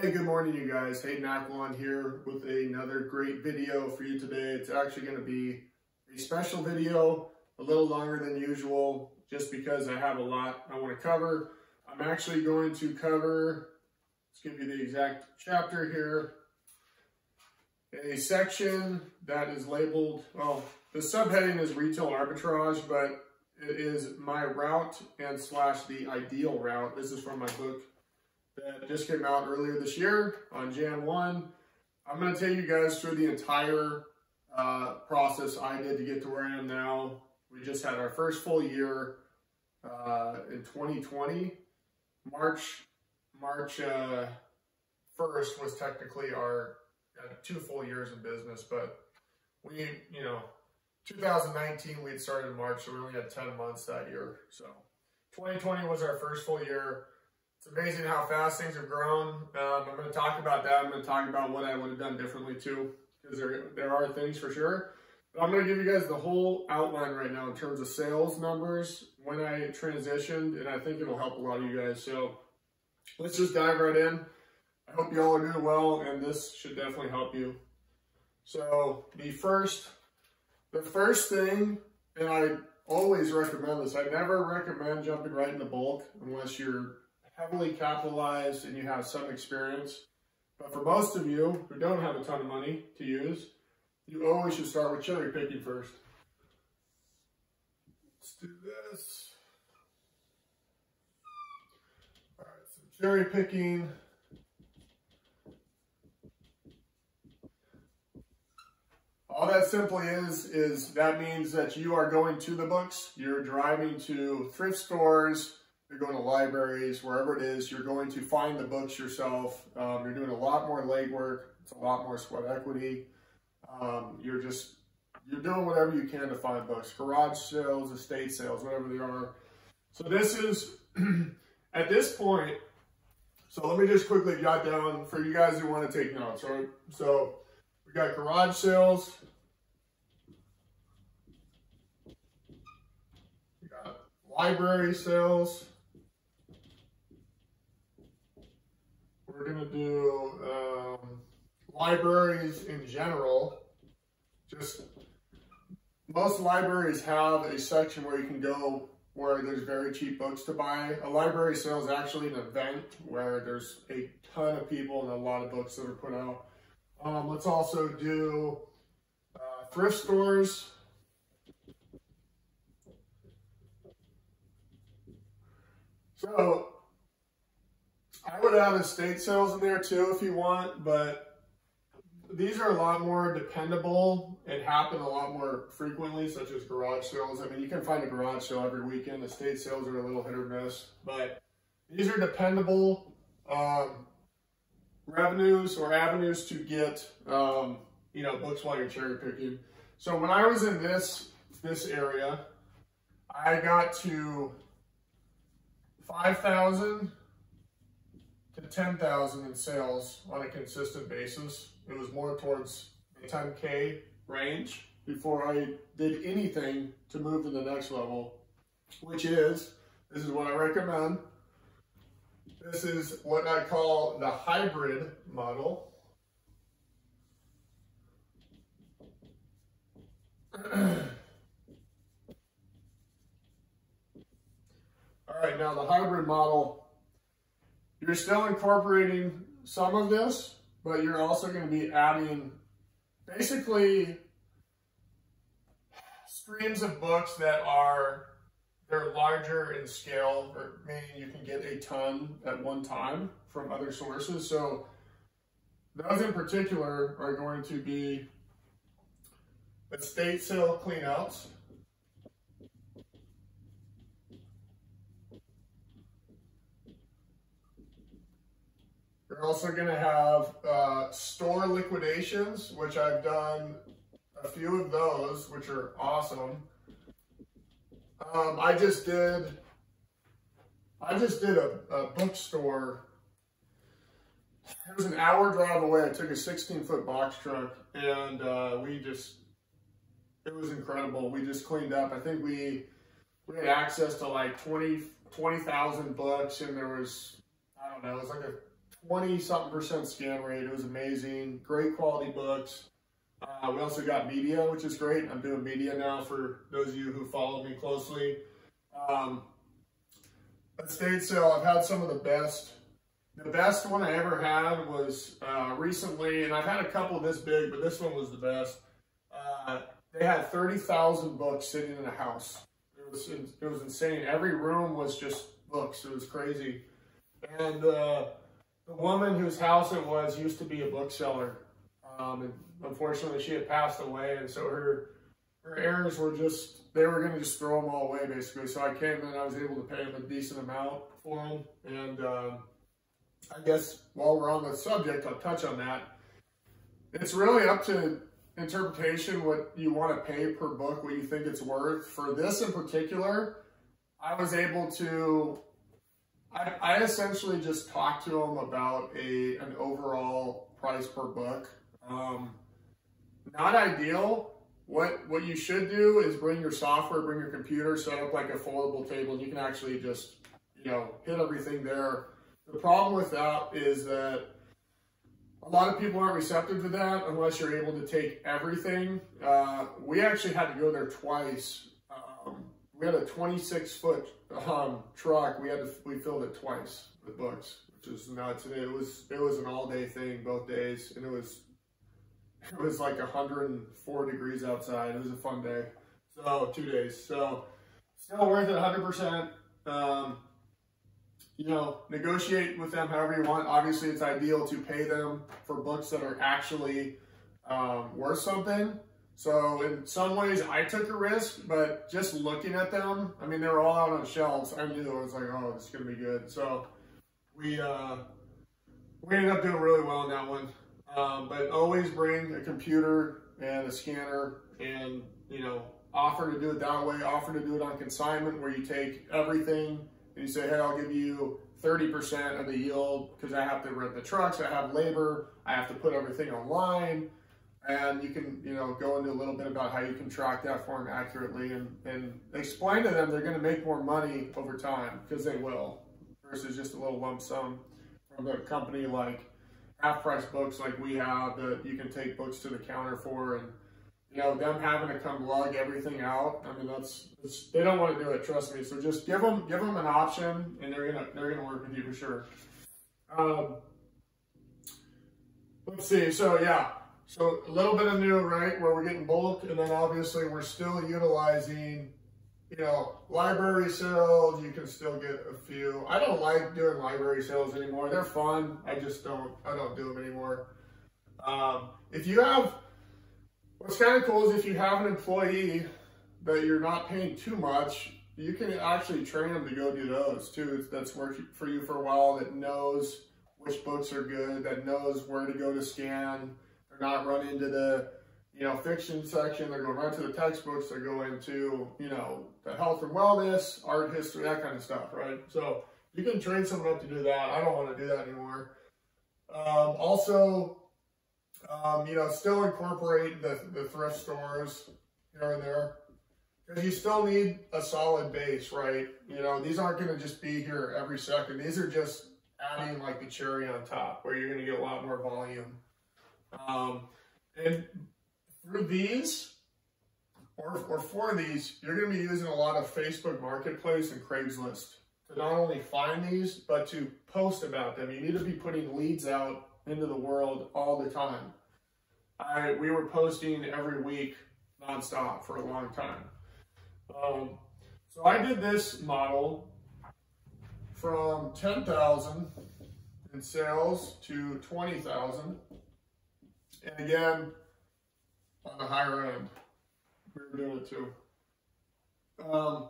Hey, good morning, you guys. Hayden Aquilon here with another great video for you today. It's actually going to be a special video, a little longer than usual, just because I have a lot I want to cover. I'm actually going to cover, let's give you the exact chapter here, a section that is labeled, well, the subheading is retail arbitrage, but it is my route and slash the ideal route. This is from my book that just came out earlier this year on Jan 1. I'm going to take you guys through the entire uh, process I did to get to where I am now. We just had our first full year uh, in 2020. March March uh, 1st was technically our uh, two full years in business, but we, you know, 2019 we had started in March, so we only had 10 months that year. So 2020 was our first full year. It's amazing how fast things have grown. Um, I'm going to talk about that. I'm going to talk about what I would have done differently too, because there, there are things for sure. But I'm going to give you guys the whole outline right now in terms of sales numbers when I transitioned, and I think it'll help a lot of you guys. So let's just dive right in. I hope you all are doing well, and this should definitely help you. So the first, the first thing, and I always recommend this, I never recommend jumping right into bulk unless you're heavily capitalized and you have some experience. But for most of you who don't have a ton of money to use, you always should start with cherry picking first. Let's do this. All right, so cherry picking. All that simply is, is that means that you are going to the books, you're driving to thrift stores, you're going to libraries, wherever it is, you're going to find the books yourself. Um, you're doing a lot more legwork. It's a lot more sweat equity. Um, you're just, you're doing whatever you can to find books. Garage sales, estate sales, whatever they are. So this is, at this point, so let me just quickly jot down for you guys who want to take notes. Right? So we got garage sales. We got library sales. We're going to do um, libraries in general. Just most libraries have a section where you can go where there's very cheap books to buy. A library sale is actually an event where there's a ton of people and a lot of books that are put out. Um, let's also do uh, thrift stores. So I would add estate sales in there too if you want, but these are a lot more dependable and happen a lot more frequently, such as garage sales. I mean, you can find a garage sale every weekend. Estate sales are a little hit or miss, but these are dependable um, revenues or avenues to get, um, you know, books while you're cherry picking. So when I was in this, this area, I got to 5,000 to 10,000 in sales on a consistent basis. It was more towards the 10K range before I did anything to move to the next level, which is, this is what I recommend. This is what I call the hybrid model. All right, now the hybrid model you're still incorporating some of this, but you're also going to be adding basically streams of books that are they're larger in scale, meaning you can get a ton at one time from other sources. So those in particular are going to be estate sale cleanouts. You're also going to have uh, store liquidations, which I've done a few of those, which are awesome. Um, I just did, I just did a, a bookstore. It was an hour drive away. I took a 16 foot box truck and uh, we just, it was incredible. We just cleaned up. I think we, we had access to like 20, 20,000 books and there was, I don't know, it was like a 20 something percent scan rate. It was amazing. Great quality books. Uh, we also got media, which is great. I'm doing media now for those of you who follow me closely. Um, estate sale, I've had some of the best. The best one I ever had was uh, recently, and I've had a couple this big, but this one was the best. Uh, they had 30,000 books sitting in a house. It was, it was insane. Every room was just books. It was crazy. And uh, the woman whose house it was used to be a bookseller. Um, and unfortunately, she had passed away, and so her her heirs were just they were going to just throw them all away basically. So I came in, I was able to pay them a decent amount for them, and uh, I guess while we're on the subject, I'll touch on that. It's really up to interpretation what you want to pay per book, what you think it's worth. For this in particular, I was able to I, I essentially just talked to them about a an overall price per book. Um, not ideal. What what you should do is bring your software, bring your computer, set up like a foldable table, you can actually just you know hit everything there. The problem with that is that a lot of people aren't receptive to that unless you're able to take everything. Uh, we actually had to go there twice. We had a 26 foot um, truck. We had to we filled it twice with books, which is nuts. And it was it was an all day thing both days, and it was it was like 104 degrees outside. It was a fun day. So two days. So still worth it 100%. Um, you know, negotiate with them however you want. Obviously, it's ideal to pay them for books that are actually um, worth something. So in some ways, I took a risk, but just looking at them, I mean, they were all out on shelves. I knew I was like, oh, this is gonna be good. So we uh, we ended up doing really well in that one. Um, but always bring a computer and a scanner and, you know, offer to do it that way, offer to do it on consignment where you take everything and you say, hey, I'll give you 30% of the yield because I have to rent the trucks, I have labor, I have to put everything online. And you can, you know, go into a little bit about how you can track that for them accurately and, and explain to them they're going to make more money over time because they will versus just a little lump sum from a company like half price books like we have that you can take books to the counter for and you know them having to come lug everything out. I mean that's they don't want to do it trust me. So just give them give them an option and they're gonna they're gonna work with you for sure. Um, let's see. So yeah so a little bit of new right where we're getting bulk and then obviously we're still utilizing you know, library sales, you can still get a few. I don't like doing library sales anymore. They're fun. I just don't, I don't do them anymore. Um, if you have, what's kind of cool is if you have an employee that you're not paying too much, you can actually train them to go do those too. That's worked for you for a while that knows which books are good, that knows where to go to scan. They're not running into the you know, fiction section, they're going right to the textbooks, they go into, you know, the health and wellness, art history, that kind of stuff, right? So you can train someone up to do that. I don't want to do that anymore. Um, also, um, you know, still incorporate the, the thrift stores here and there. Because you still need a solid base, right? You know, these aren't going to just be here every second. These are just adding like the cherry on top where you're going to get a lot more volume. Um, and through these, or, or for these, you're going to be using a lot of Facebook Marketplace and Craigslist to not only find these, but to post about them. You need to be putting leads out into the world all the time. I, we were posting every week nonstop for a long time. Um, so I did this model from 10,000 in sales to 20,000. And again, on the higher end. We were doing it too. Um,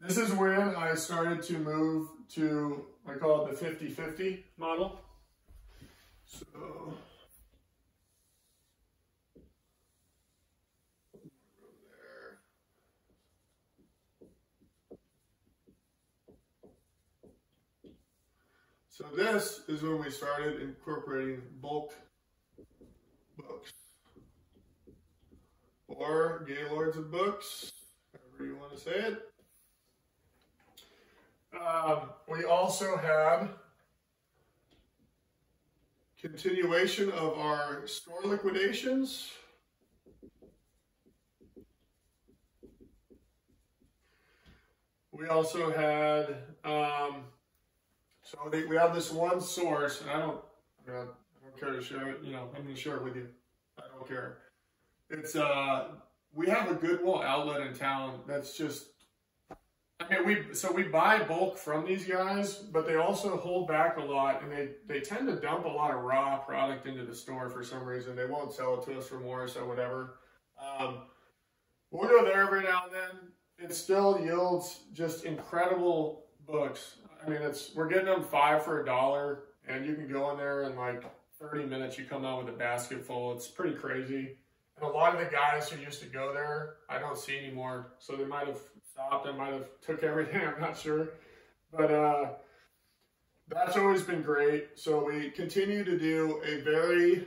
this is when I started to move to, I call it the 50-50 model. So, So this is when we started incorporating bulk books or Gaylords of Books, however you want to say it. Um, we also had continuation of our store liquidations. We also had, um, so they, we have this one source, and I don't, care to share it. You know, I'm going to share it with you. I don't care. It's uh, we have a Goodwill outlet in town that's just. I mean, we so we buy bulk from these guys, but they also hold back a lot, and they they tend to dump a lot of raw product into the store for some reason. They won't sell it to us for more, so whatever. Um, we'll go there every now and then it still yields just incredible books. I mean, it's we're getting them five for a dollar, and you can go in there and like 30 minutes. You come out with a basket full. It's pretty crazy. And a lot of the guys who used to go there, I don't see anymore. So they might have stopped. They might have took everything. I'm not sure, but uh, that's always been great. So we continue to do a very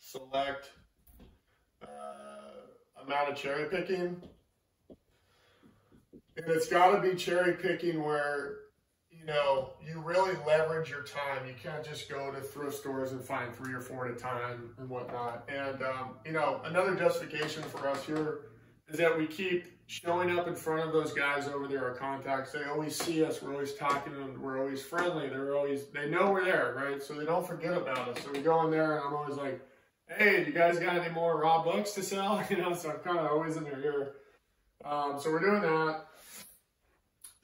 select uh, amount of cherry picking and it's got to be cherry picking where, you know, you really leverage your time. You can't just go to thrift stores and find three or four at a time and whatnot. And, um, you know, another justification for us here is that we keep showing up in front of those guys over there, our contacts. They always see us. We're always talking to them. We're always friendly. They're always, they know we're there, right? So they don't forget about us. So we go in there and I'm always like, hey, you guys got any more raw books to sell? You know, so I'm kind of always in their ear. Um, so we're doing that.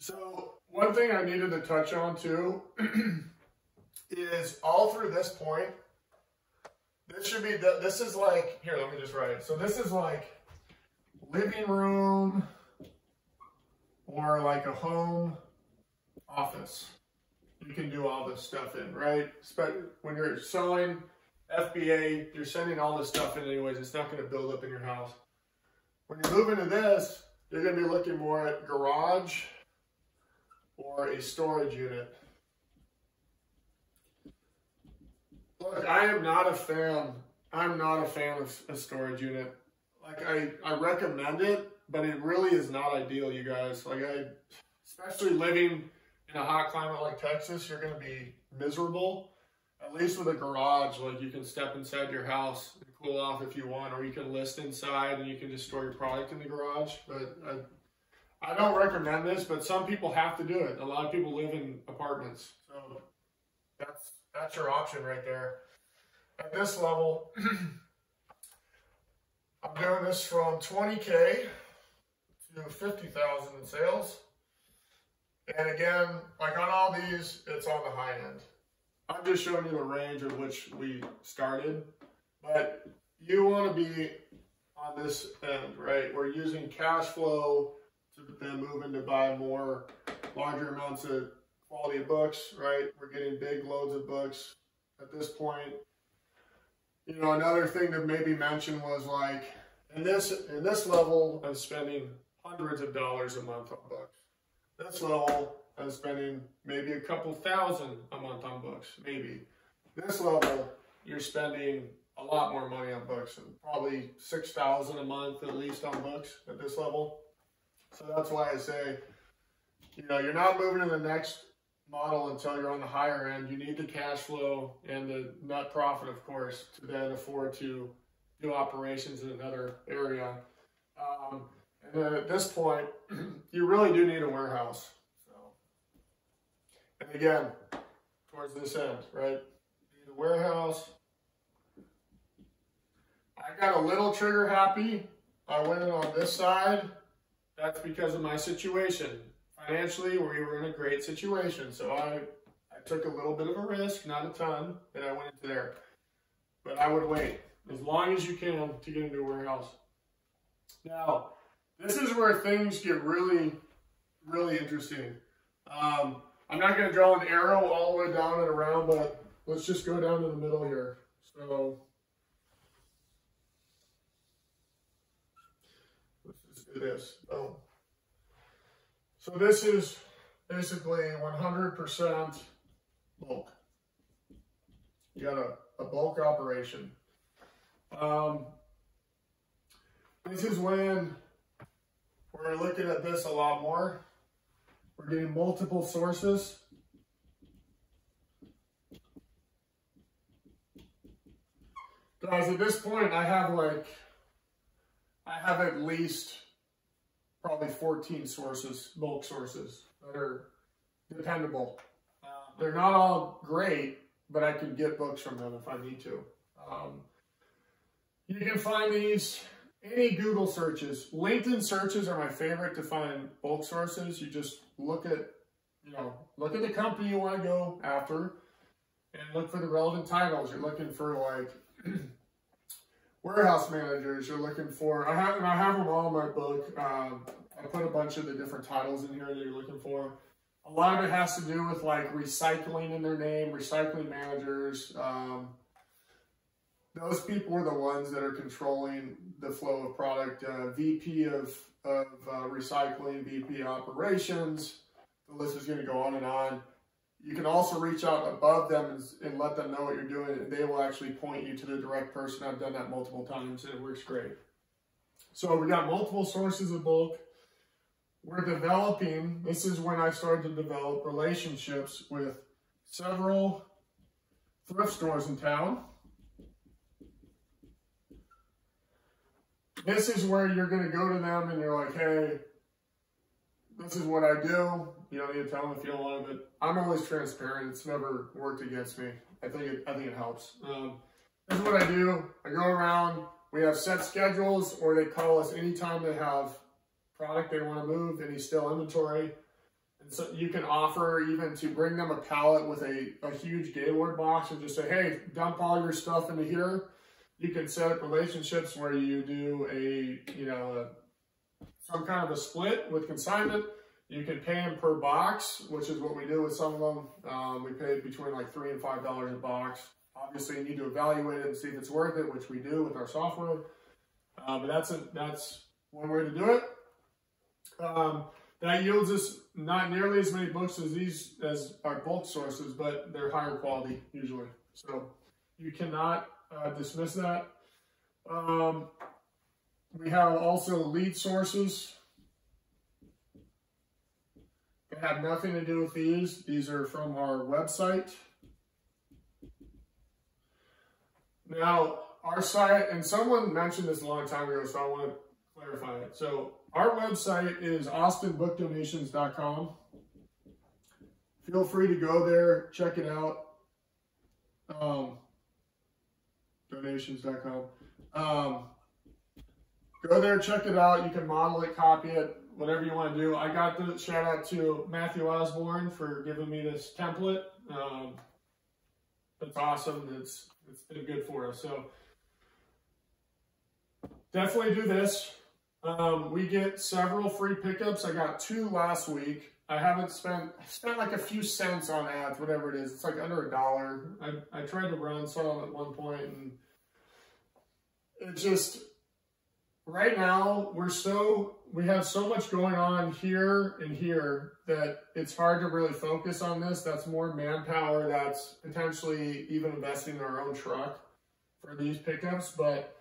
So one thing I needed to touch on too is all through this point, this should be, the, this is like, here, let me just write it. So this is like living room or like a home office. You can do all this stuff in, right? When you're selling FBA, you're sending all this stuff in anyways. It's not going to build up in your house. When you move into this, you're going to be looking more at garage or a storage unit. Look, I am not a fan. I'm not a fan of a storage unit. Like I, I recommend it, but it really is not ideal, you guys. Like I, especially living in a hot climate like Texas, you're gonna be miserable. At least with a garage, like you can step inside your house and cool off if you want, or you can list inside and you can just store your product in the garage. But I, I don't recommend this, but some people have to do it. A lot of people live in apartments. So that's that's your option right there. At this level, I'm doing this from 20K to 50,000 in sales. And again, like on all these, it's on the high end. I'm just showing you the range of which we started, but you want to be on this end, right? We're using cash flow to then moving to buy more larger amounts of quality of books, right? We're getting big loads of books at this point. You know, another thing to maybe mention was like in this in this level, I'm spending hundreds of dollars a month on books. This level, I'm spending maybe a couple thousand a month on books, maybe. This level, you're spending a lot more money on books, probably six thousand a month at least on books at this level. So that's why I say, you know, you're not moving to the next model until you're on the higher end. You need the cash flow and the net profit, of course, to then afford to do operations in another area. Um, and then at this point, you really do need a warehouse. So, and again, towards this end, right? You need a warehouse. I got a little trigger happy. I went in on this side that's because of my situation. Financially, we were in a great situation. So I, I took a little bit of a risk, not a ton, and I went into there. But I would wait as long as you can to get into a warehouse. Now, this is where things get really, really interesting. Um, I'm not going to draw an arrow all the way down and around, but let's just go down to the middle here. So this. Oh. So this is basically 100% bulk. You got a, a bulk operation. Um, this is when we're looking at this a lot more. We're getting multiple sources. Guys, at this point, I have like, I have at least probably 14 sources, bulk sources that are dependable. Uh, they're not all great, but I can get books from them if I need to. Um, you can find these any Google searches. LinkedIn searches are my favorite to find bulk sources. You just look at, you know, look at the company you want to go after and look for the relevant titles. You're looking for like warehouse managers. You're looking for, I have, and I have them all in my book. Um, I put a bunch of the different titles in here that you're looking for. A lot of it has to do with like recycling in their name, recycling managers, um, those people are the ones that are controlling the flow of product. Uh, VP of, of uh, recycling, VP operations, the list is going to go on and on. You can also reach out above them and, and, let them know what you're doing, and they will actually point you to the direct person. I've done that multiple times, and it works great. So we got multiple sources of bulk. We're developing, this is when I started to develop relationships with several thrift stores in town this is where you're going to go to them and you're like, hey, this is what I do. You don't need to tell them if you don't want it. I'm always transparent. It's never worked against me. I think it, I think it helps. Um, this is what I do. I go around. We have set schedules, or they call us anytime they have product they want to move, any still inventory. And so you can offer even to bring them a pallet with a, a huge Gaylord box and just say, hey, dump all your stuff into here you can set up relationships where you do a, you know, a, some kind of a split with consignment. You can pay them per box, which is what we do with some of them. Um, we pay between like three and five dollars a box. Obviously, you need to evaluate it and see if it's worth it, which we do with our software. Uh, but that's a, that's one way to do it. Um, that yields us not nearly as many books as these as our bulk sources, but they're higher quality usually. So you cannot uh, dismiss that. Um, we have also lead sources that have nothing to do with these. These are from our website. Now, our site, and someone mentioned this a long time ago, so I want to clarify it. So our website is austinbookdonations.com. Feel free to go there, check it out. Um, donations.com. Um, go there, check it out. You can model it, copy it, whatever you want to do. I got the shout out to Matthew Osborne for giving me this template. Um, it's awesome. It's it's been good for us. So definitely do this. Um, we get several free pickups. I got two last week. I haven't spent spent like a few cents on ads, whatever it is. It's like under a dollar. I, I tried to run some at one point and it just right now we're so we have so much going on here and here that it's hard to really focus on this. That's more manpower. That's potentially even investing in our own truck for these pickups. But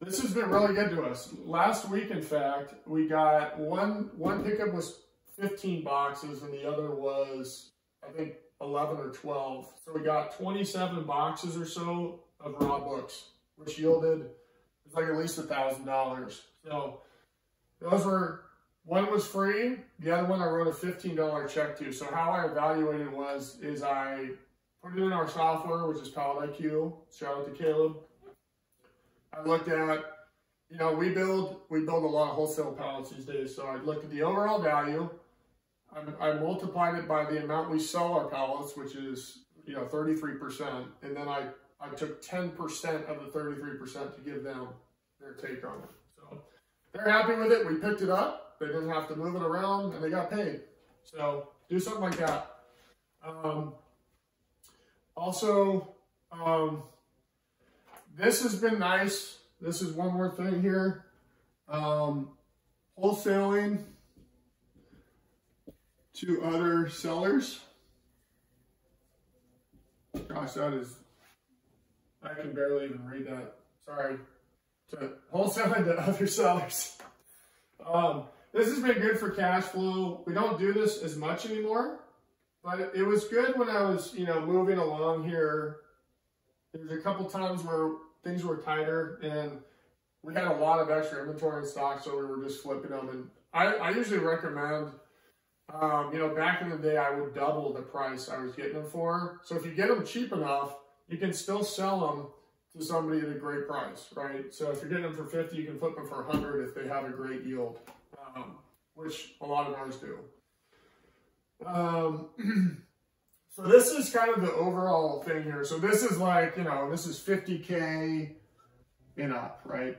this has been really good to us. Last week, in fact, we got one one pickup was 15 boxes and the other was I think 11 or 12. So we got 27 boxes or so of raw books which yielded it's like at least a thousand dollars. So those were one was free, the other one I wrote a fifteen dollar check to. So how I evaluated was is I put it in our software, which is Pallet IQ. Shout out to Caleb. I looked at, you know, we build we build a lot of wholesale pallets these days. So I looked at the overall value. I, I multiplied it by the amount we sell our pallets, which is you know 33%, and then I I took 10% of the 33% to give them their take on it. They're happy with it. We picked it up. They didn't have to move it around and they got paid. So do something like that. Um, also, um, this has been nice. This is one more thing here. Um, wholesaling to other sellers. Gosh, that is I can barely even read that. Sorry. To wholesale to other sellers. Um, this has been good for cash flow. We don't do this as much anymore, but it was good when I was, you know, moving along here. There's a couple times where things were tighter and we had a lot of extra inventory in stock, so we were just flipping them. And I, I usually recommend, um, you know, back in the day, I would double the price I was getting them for. So if you get them cheap enough, you can still sell them to somebody at a great price, right? So if you're getting them for 50, you can flip them for 100 if they have a great yield, um, which a lot of ours do. Um, so this is kind of the overall thing here. So this is like, you know, this is 50K and up, right?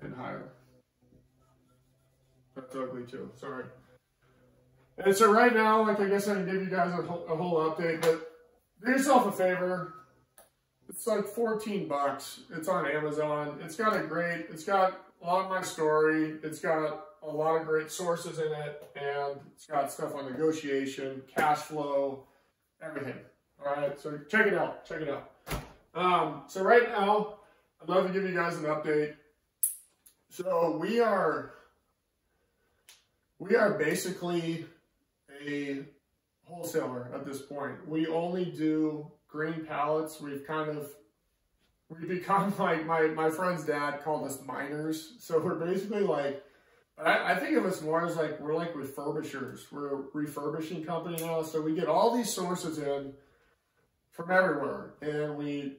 And higher. That's ugly too, sorry. And so right now, like I guess I can give you guys a whole, a whole update, but do yourself a favor. It's like 14 bucks. It's on Amazon. It's got a great, it's got a lot of my story. It's got a lot of great sources in it, and it's got stuff on negotiation, cash flow, everything. All right, so check it out. Check it out. Um, so right now, I'd love to give you guys an update. So we are we are basically a wholesaler at this point. We only do green pallets. We've kind of we become like my my friend's dad called us miners. So we're basically like I, I think of us more as like we're like refurbishers. We're a refurbishing company now. So we get all these sources in from everywhere, and we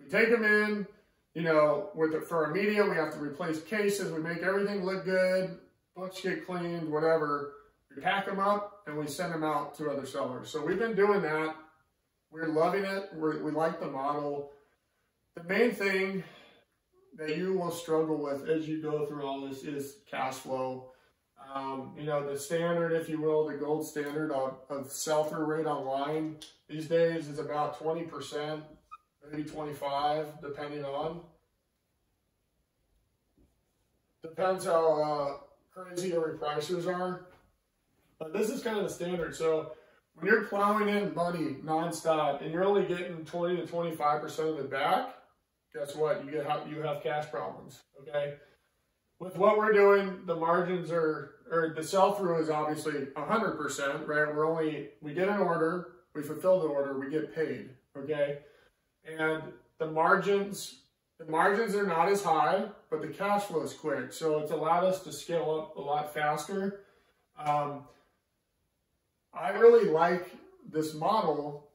we take them in. You know, with the, for our media, we have to replace cases. We make everything look good. Books get cleaned, whatever. We pack them up and we send them out to other sellers. So we've been doing that. We're loving it. We're, we like the model. The main thing that you will struggle with as you go through all this is cash flow. Um, you know, the standard, if you will, the gold standard of, of sell-through rate online these days is about 20%, maybe 25, depending on. Depends how uh, crazy your prices are. But this is kind of the standard. So when you're plowing in money nonstop and you're only getting 20 to 25% of it back, guess what? You get you have cash problems. Okay. With what we're doing, the margins are or the sell through is obviously 100%, right? We're only we get an order, we fulfill the order, we get paid. Okay. And the margins the margins are not as high, but the cash flow is quick. So it's allowed us to scale up a lot faster. Um, I really like this model.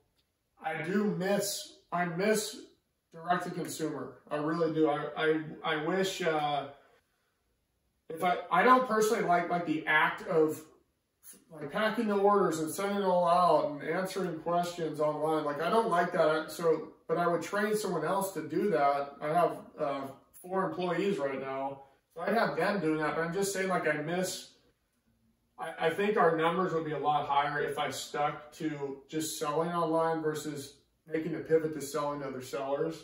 I do miss, I miss direct to consumer. I really do. I I, I wish uh, if I I don't personally like like the act of like packing the orders and sending it all out and answering questions online. Like I don't like that. So, but I would train someone else to do that. I have uh, four employees right now, so I have them doing that. But I'm just saying, like I miss. I, I think our numbers would be a lot higher if I stuck to just selling online versus making the pivot to selling to other sellers.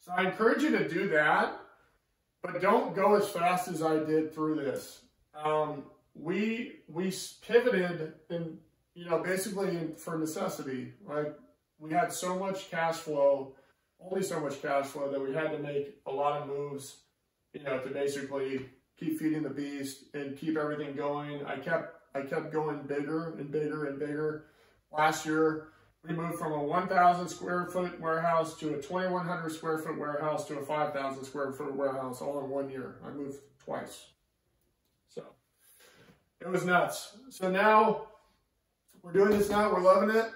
So I encourage you to do that, but don't go as fast as I did through this. Um, we we pivoted in you know basically for necessity. Like we had so much cash flow, only so much cash flow that we had to make a lot of moves, you know, to basically keep feeding the beast and keep everything going. I kept I kept going bigger and bigger and bigger. Last year, we moved from a 1,000 square foot warehouse to a 2,100 square foot warehouse to a 5,000 square foot warehouse all in one year. I moved twice. So it was nuts. So now we're doing this now. We're loving it.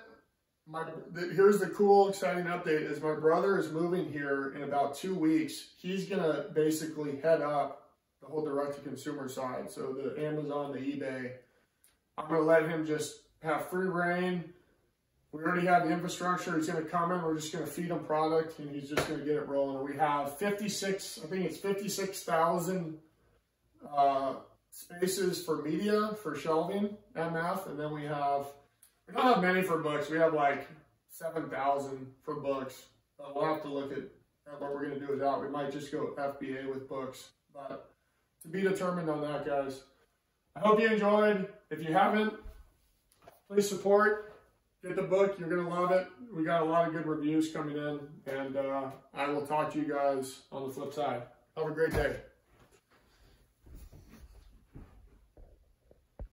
My, the, here's the cool, exciting update is my brother is moving here in about two weeks. He's going to basically head up the whole direct-to-consumer side. So the Amazon, the eBay. I'm going to let him just have free reign we already have the infrastructure. He's going to come in. We're just going to feed him product, and he's just going to get it rolling. We have 56, I think it's 56,000 uh, spaces for media, for shelving, MF, and then we have, we don't have many for books. We have like 7,000 for books. We'll have to look at, at what we're going to do with that. We might just go FBA with books, but to be determined on that, guys. I hope you enjoyed. If you haven't, please support. Get the book. You're going to love it. We got a lot of good reviews coming in, and uh, I will talk to you guys on the flip side. Have a great day.